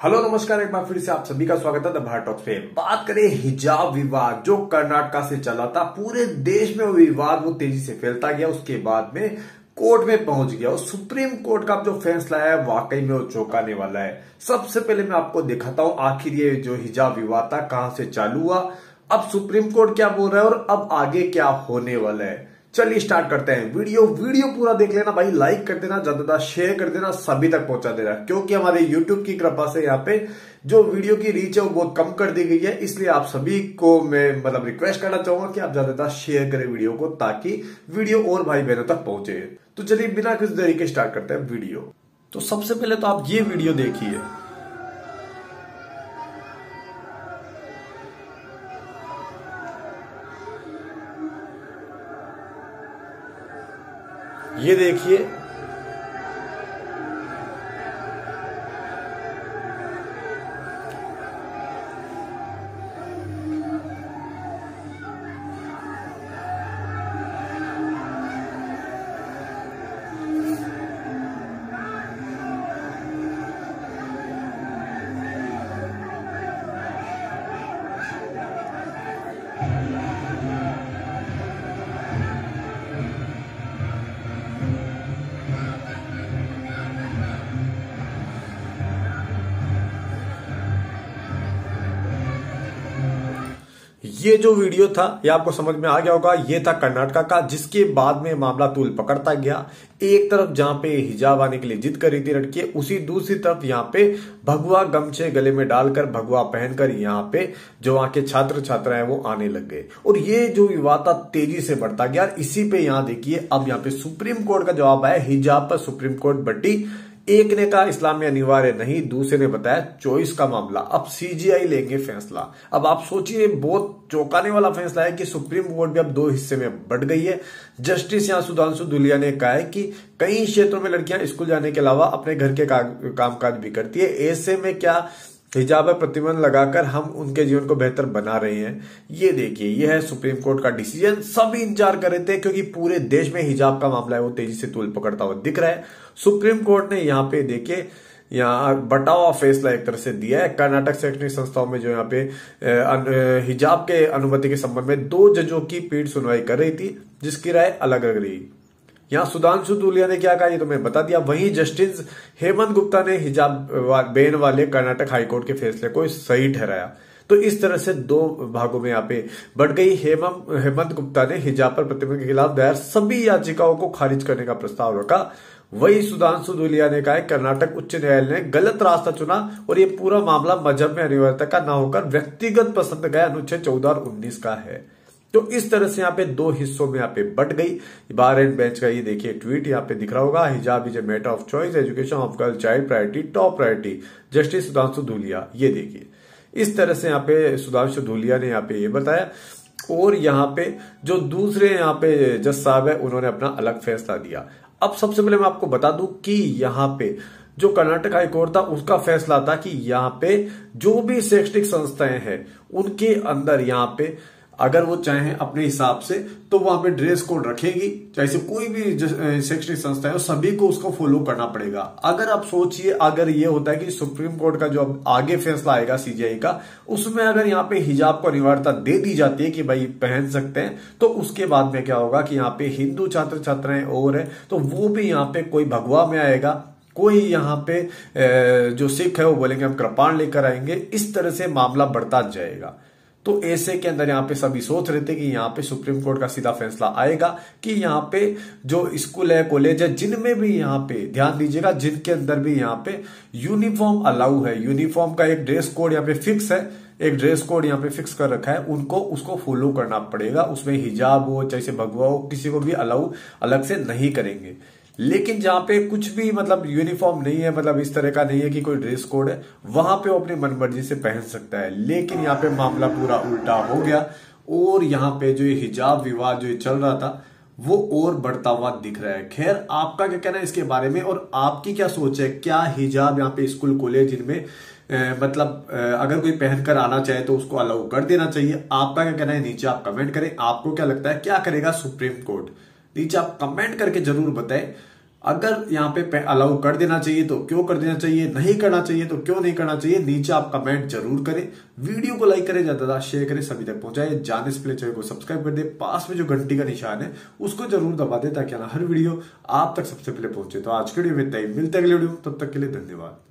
Hello, नमस्कार, एक बार फिर से आप सभी का स्वागत है द भारत टॉक्स पे। बात करें हिजाब विवाद, जो कर्नाटका से चला था, पूरे देश में वो विवाद वो तेज़ी से फैलता गया, उसके बाद में कोर्ट में पहुँच गया। और सुप्रीम कोर्ट का जो फैसला है, वाकई में वो चौंकाने वाला है। सबसे पहले मैं आपको दिखाता हूँ, आखिर ये जो हिजाब विवाद था, कहाँ से चालू हुआ। अब सुप्रीम कोर्ट क्या बोल रहा है और अब आगे क्या होने वाला है? चलिए स्टार्ट करते हैं। वीडियो वीडियो पूरा देख लेना भाई लाइक कर देना, ज़्यादा शेयर कर देना, सभी तक पहुँचा देना। क्योंकि हमारे यूट्यूब की कृपा से यहाँ पे जो वीडियो की रीच है वो बहुत कम कर दी गई है, इसलिए आप सभी को मैं मतलब रिक्वेस्ट करना चाहूँगा कि आप ज़्यादा ज़्यादा शेयर करें वीडियो को, ताकि वीडियो और भाई बहनों तक पहुँचे। तो चलिए बिना किसी देरी के स्टार्ट करते हैं वीडियो तो सबसे पहले तो आप ये वीडियो देखिए। ये देखिए ये जो वीडियो था, ये आपको समझ में आ गया होगा, ये था कर्नाटका का, जिसके बाद में मामला तूल पकड़ता गया। एक तरफ़ जहाँ पे हिजाब आने के लिए जिद कर रही थी लड़की, उसी दूसरी तरफ़ यहाँ पे भगवा गमछे गले में डालकर भगवा पहनकर यहाँ पे जो वहाँ के छात्र छात्राएँ वो आने लग गए। और ये जो विवाद था, तेज़ी से बढ़ता गया। इसी पे यहाँ देखिए, अब यहाँ पे सुप्रीम कोर्ट का जवाब आया, हिजाब पर सुप्रीम कोर्ट बट्टी एक ने कहा इस्लाम में अनिवार्य नहीं। दूसरे ने बताया चॉइस का मामला। अब सीजीआई लेंगे फैसला। अब आप सोचिए बहुत चौंकाने वाला फैसला है कि सुप्रीम कोर्ट भी अब दो हिस्से में बढ़ गई है। जस्टिस यहाँ सुधांशु दुलिया ने कहा है कि कई क्षेत्रों में लड़कियाँ स्कूल जाने के अलावा अपने घर के का, कामकाज भी करती है। ऐसे में क्या हिजाब पर प्रतिबंध लगाकर हम उनके जीवन को बेहतर बना रहे हैं। ये देखिए ये है सुप्रीम कोर्ट का डिसीज़न। सभी इंतज़ार कर रहे थे, क्योंकि पूरे देश में हिजाब का मामला है, वो तेज़ी से तूल पकड़ता हुआ दिख रहा है। सुप्रीम कोर्ट ने यहाँ पे देखे यहाँ बटावा फैसला एक तरह से दिया है। कर्नाटक शैक्षणिक संस्थाओं में जो यहाँ पे हिजाब के अनुमति के संबंध में दो जजों की पीठ सुनवाई कर रही थी, जिसकी राय अलग अलग रही। यहाँ सुधांशु दुलिया ने क्या कहा, ये तो मैं बता दिया। वहीं जस्टिस हेमंत गुप्ता ने हिजाब बैन वाले कर्नाटक हाईकोर्ट के फैसले को सही ठहराया। तो इस तरह से दो भागों में यहाँ पे बढ़ गई। हेमंत हेमंत गुप्ता ने हिजाब पर प्रतिबंध के खिलाफ दायर सभी याचिकाओं को खारिज करने का प्रस्ताव रखा। वही सुधांशु दुलिया ने कहा कर्नाटक उच्च न्यायालय ने गलत रास्ता चुना और ये पूरा मामला मज़हब में अनिवार्यता का न होकर व्यक्तिगत पसंद का अनुच्छेद चौदह और उन्नीस का है। तो इस तरह से यहाँ पे दो हिस्सों में यहाँ पे बट गई बार एंड बेंच का ये देखिए ट्वीट यहाँ पे दिख रहा होगा हिजाब is a matter of choice education of girl child priority top priority justice Sudhanshu Dhulia ये देखिए इस तरह से यहाँ पे सुधांशु धूलिया ने यहाँ पे ये बताया और यहाँ पे जो दूसरे यहाँ पे जज साहब है उन्होंने अपना अलग फैसला दिया अब सबसे पहले मैं आपको बता दूँ कि यहाँ पे जो कर्नाटक हाईकोर्ट था उसका फैसला था कि यहाँ पे जो भी शैक्षणिक संस्थाएँ हैं उनके अंदर यहाँ पे अगर वो चाहें अपने हिसाब से तो वहाँ पे ड्रेस कोड रखेगी। चाहे कोई भी शैक्षणिक संस्था है सभी को उसको फॉलो करना पड़ेगा। अगर आप सोचिए, अगर ये होता है कि सुप्रीम कोर्ट का जो आगे फैसला आएगा सीजीआई का, उसमें अगर यहाँ पे हिजाब को अनिवार्यता दे दी जाती है कि भाई पहन सकते हैं तो उसके बाद में क्या होगा कि यहाँ पे हिंदू छात्र छात्राएँ और है तो वो भी यहाँ पे कोई भगवा में आएगा। कोई यहाँ पे जो सिख है, वो बोलेंगे, हम कृपाण लेकर आएँगे। इस तरह से मामला बढ़ता जाएगा। तो ऐसे के अंदर यहाँ पे सभी सोच रहे थे कि यहाँ पे सुप्रीम कोर्ट का सीधा फैसला आएगा कि यहाँ पे जो स्कूल है, कॉलेज है, जिनमें भी यहाँ पे, ध्यान दीजिएगा, जिनके अंदर भी यहाँ पे यूनिफॉर्म अलाउ है। यूनिफॉर्म का एक ड्रेस कोड यहाँ पे फिक्स है। एक ड्रेस कोड यहाँ पे फिक्स कर रखा है। उनको, उसको फॉलो करना पड़ेगा। उसमें हिजाब हो, चाहे भगवा हो, किसी को भी अलाउ अलग से नहीं करेंगे। लेकिन जहाँ पे कुछ भी मतलब यूनिफॉर्म नहीं है मतलब इस तरह का नहीं है कि कोई ड्रेस कोड है, वहाँ पे वो अपनी मनमर्जी से पहन सकता है। लेकिन यहाँ पे मामला पूरा उल्टा हो गया और यहाँ पे जो ये हिजाब विवाद जो ये चल रहा था, वो और बढ़ता हुआ दिख रहा है। खैर, आपका क्या कहना है इसके बारे में और आपकी क्या सोच है? क्या हिजाब यहाँ पे स्कूल कॉलेज इनमें मतलब अगर कोई पहनकर आना चाहे तो उसको अलाउ कर देना चाहिए। आपका क्या कहना है? नीचे आप कमेंट करें। आपको क्या लगता है? क्या करेगा सुप्रीम कोर्ट नीचे आप कमेंट करके ज़रूर बताएँ, अगर यहाँ पे अलाउ कर देना चाहिए तो क्यों कर देना चाहिए, नहीं करना चाहिए तो क्यों नहीं करना चाहिए, नीचे आप कमेंट ज़रूर करें वीडियो को लाइक करें, ज़्यादा ज़्यादा शेयर करें, सभी तक पहुँचाए, जाने से पहले चैनल को सब्सक्राइब कर दे, पास में जो घंटी का निशान है, उसको ज़रूर दबा दे ताकि हर वीडियो आप तक सबसे पहले पहुँचे। तो आज के वीडियो में तय मिलते अगले वीडियो तब तक के लिए धन्यवाद।